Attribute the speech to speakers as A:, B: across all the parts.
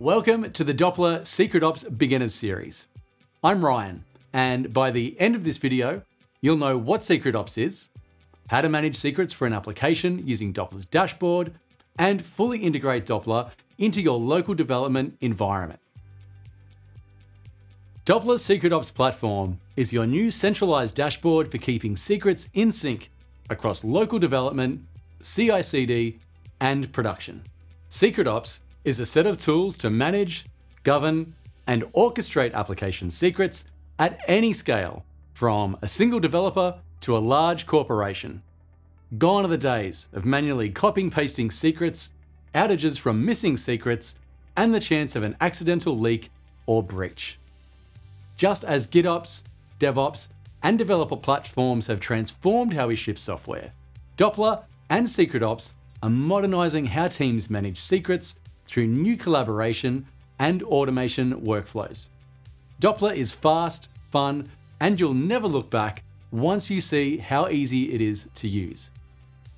A: Welcome to the Doppler Secret Ops Beginners Series. I'm Ryan, and by the end of this video, you'll know what Secret Ops is, how to manage secrets for an application using Doppler's dashboard, and fully integrate Doppler into your local development environment. Doppler's Secret Ops platform is your new centralized dashboard for keeping secrets in sync across local development, CI CD, and production. Secret Ops is a set of tools to manage, govern, and orchestrate application secrets at any scale, from a single developer to a large corporation. Gone are the days of manually copying pasting secrets, outages from missing secrets, and the chance of an accidental leak or breach. Just as GitOps, DevOps, and developer platforms have transformed how we ship software, Doppler and SecretOps are modernizing how teams manage secrets through new collaboration and automation workflows. Doppler is fast, fun, and you'll never look back once you see how easy it is to use.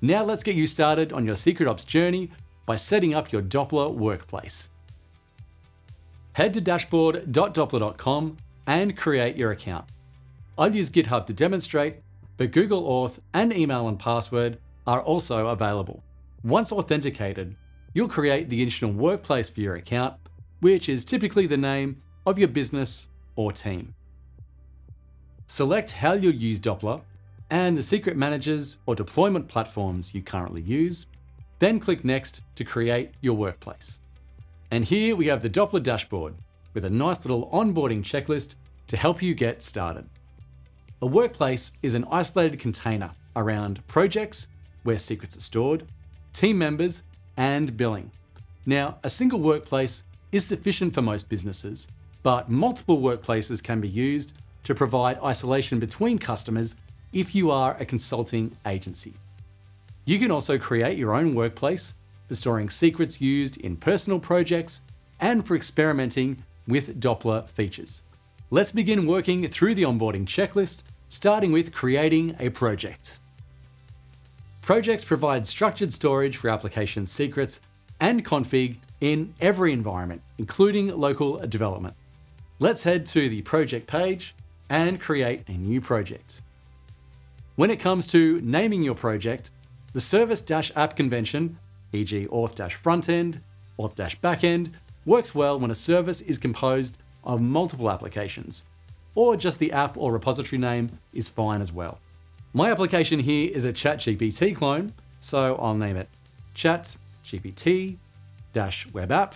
A: Now let's get you started on your Secret Ops journey by setting up your Doppler workplace. Head to dashboard.doppler.com and create your account. I'll use GitHub to demonstrate, but Google Auth and email and password are also available. Once authenticated, you'll create the initial workplace for your account, which is typically the name of your business or team. Select how you'll use Doppler and the secret managers or deployment platforms you currently use, then click Next to create your workplace. And here we have the Doppler dashboard with a nice little onboarding checklist to help you get started. A workplace is an isolated container around projects where secrets are stored, team members, and billing. Now, a single workplace is sufficient for most businesses, but multiple workplaces can be used to provide isolation between customers if you are a consulting agency. You can also create your own workplace for storing secrets used in personal projects and for experimenting with Doppler features. Let's begin working through the onboarding checklist, starting with creating a project. Projects provide structured storage for application secrets and config in every environment, including local development. Let's head to the project page and create a new project. When it comes to naming your project, the service-app convention, e.g. auth-frontend, auth-backend, works well when a service is composed of multiple applications, or just the app or repository name is fine as well. My application here is a ChatGPT clone, so I'll name it ChatGPT-web app,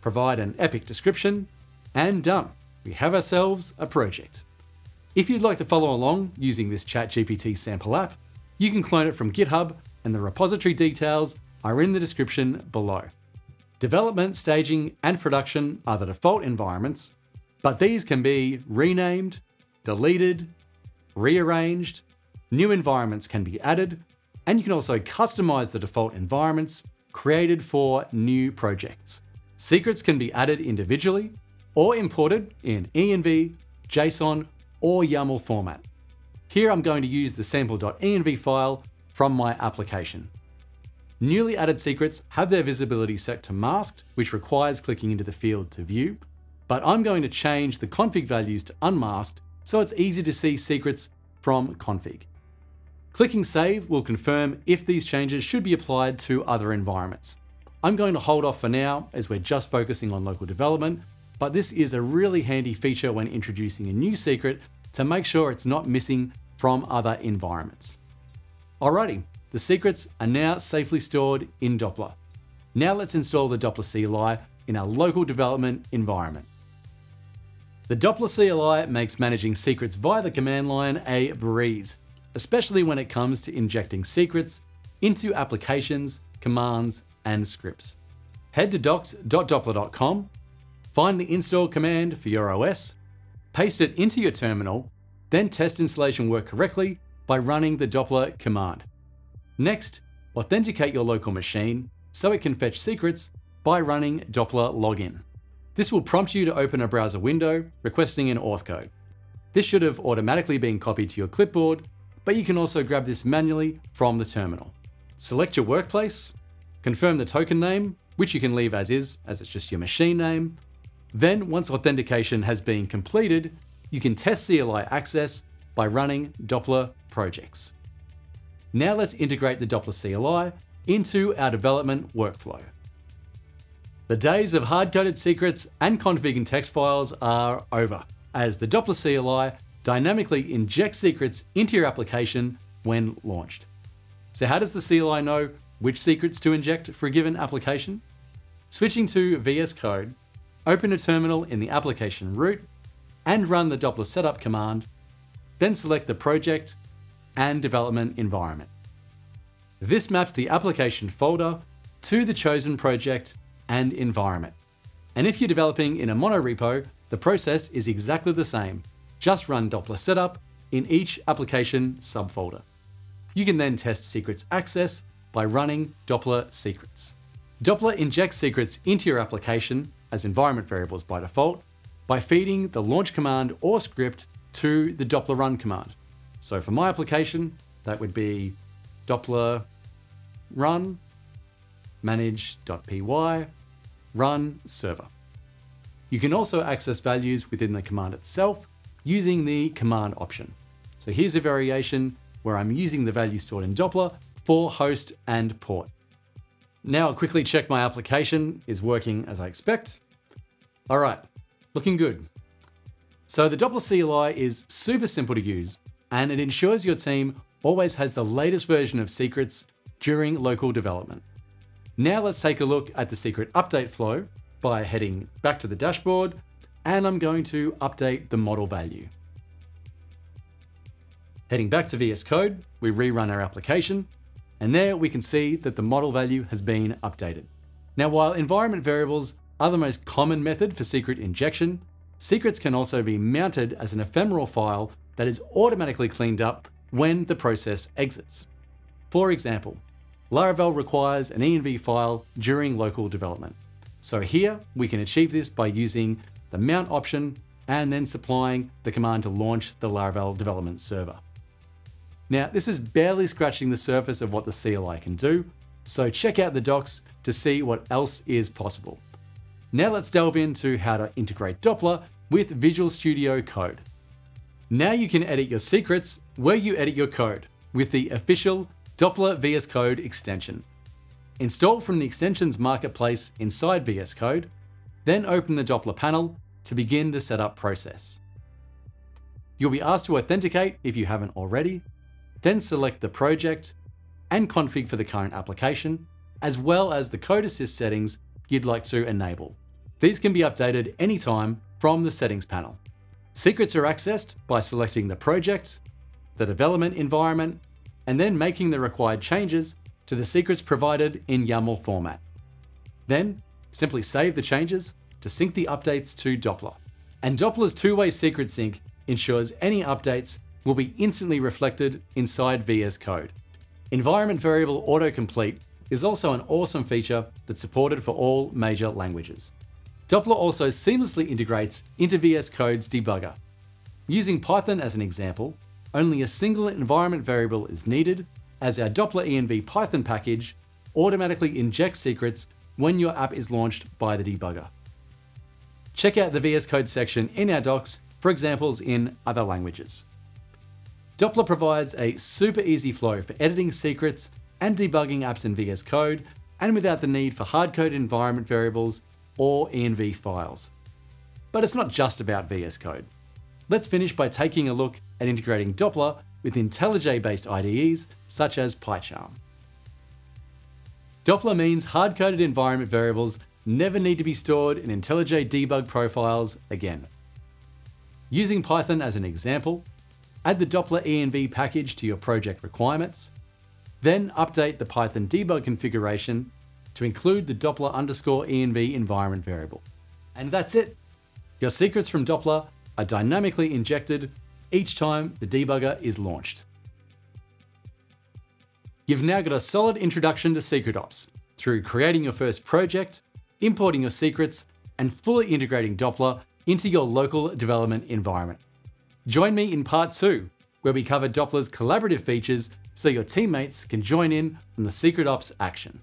A: provide an epic description, and done. We have ourselves a project. If you'd like to follow along using this ChatGPT sample app, you can clone it from GitHub and the repository details are in the description below. Development, staging, and production are the default environments, but these can be renamed, deleted, rearranged, New environments can be added, and you can also customize the default environments created for new projects. Secrets can be added individually or imported in env, JSON, or YAML format. Here I'm going to use the sample.env file from my application. Newly added secrets have their visibility set to masked, which requires clicking into the field to view, but I'm going to change the config values to unmasked so it's easy to see secrets from config. Clicking Save will confirm if these changes should be applied to other environments. I'm going to hold off for now as we're just focusing on local development, but this is a really handy feature when introducing a new secret to make sure it's not missing from other environments. Alrighty, the secrets are now safely stored in Doppler. Now let's install the Doppler CLI in our local development environment. The Doppler CLI makes managing secrets via the command line a breeze especially when it comes to injecting secrets into applications, commands, and scripts. Head to docs.doppler.com, find the install command for your OS, paste it into your terminal, then test installation work correctly by running the Doppler command. Next, authenticate your local machine so it can fetch secrets by running Doppler login. This will prompt you to open a browser window requesting an auth code. This should have automatically been copied to your clipboard but you can also grab this manually from the terminal. Select your workplace, confirm the token name, which you can leave as is, as it's just your machine name. Then, once authentication has been completed, you can test CLI access by running Doppler projects. Now let's integrate the Doppler CLI into our development workflow. The days of hard-coded secrets and configuring text files are over, as the Doppler CLI dynamically inject secrets into your application when launched. So how does the CLI know which secrets to inject for a given application? Switching to VS Code, open a terminal in the application root and run the Doppler setup command, then select the project and development environment. This maps the application folder to the chosen project and environment. And if you're developing in a monorepo, the process is exactly the same. Just run Doppler setup in each application subfolder. You can then test secrets access by running Doppler secrets. Doppler injects secrets into your application as environment variables by default by feeding the launch command or script to the Doppler run command. So for my application, that would be Doppler run manage.py run server. You can also access values within the command itself using the command option. So here's a variation where I'm using the value stored in Doppler for host and port. Now I'll quickly check my application is working as I expect. All right, looking good. So the Doppler CLI is super simple to use and it ensures your team always has the latest version of secrets during local development. Now let's take a look at the secret update flow by heading back to the dashboard and I'm going to update the model value. Heading back to VS Code, we rerun our application, and there we can see that the model value has been updated. Now, while environment variables are the most common method for secret injection, secrets can also be mounted as an ephemeral file that is automatically cleaned up when the process exits. For example, Laravel requires an env file during local development. So here we can achieve this by using the mount option and then supplying the command to launch the Laravel development server. Now, this is barely scratching the surface of what the CLI can do, so check out the docs to see what else is possible. Now let's delve into how to integrate Doppler with Visual Studio Code. Now you can edit your secrets where you edit your code with the official Doppler VS Code extension. Install from the extensions marketplace inside VS Code, then open the Doppler panel to begin the setup process. You'll be asked to authenticate if you haven't already, then select the project and config for the current application, as well as the code assist settings you'd like to enable. These can be updated anytime from the settings panel. Secrets are accessed by selecting the project, the development environment, and then making the required changes to the secrets provided in YAML format. Then, simply save the changes to sync the updates to Doppler. And Doppler's two-way secret sync ensures any updates will be instantly reflected inside VS Code. Environment variable autocomplete is also an awesome feature that's supported for all major languages. Doppler also seamlessly integrates into VS Code's debugger. Using Python as an example, only a single environment variable is needed as our Doppler env Python package automatically injects secrets when your app is launched by the debugger. Check out the VS Code section in our docs for examples in other languages. Doppler provides a super easy flow for editing secrets and debugging apps in VS Code and without the need for hard-coded environment variables or env files. But it's not just about VS Code. Let's finish by taking a look at integrating Doppler with IntelliJ-based IDEs such as PyCharm. Doppler means hard-coded environment variables never need to be stored in IntelliJ debug profiles again. Using Python as an example, Add the Doppler env package to your project requirements, then update the Python debug configuration to include the Doppler underscore env environment variable. And that's it. Your secrets from Doppler are dynamically injected each time the debugger is launched. You've now got a solid introduction to SecretOps through creating your first project, importing your secrets, and fully integrating Doppler into your local development environment. Join me in part two, where we cover Doppler's collaborative features so your teammates can join in on the Secret Ops action.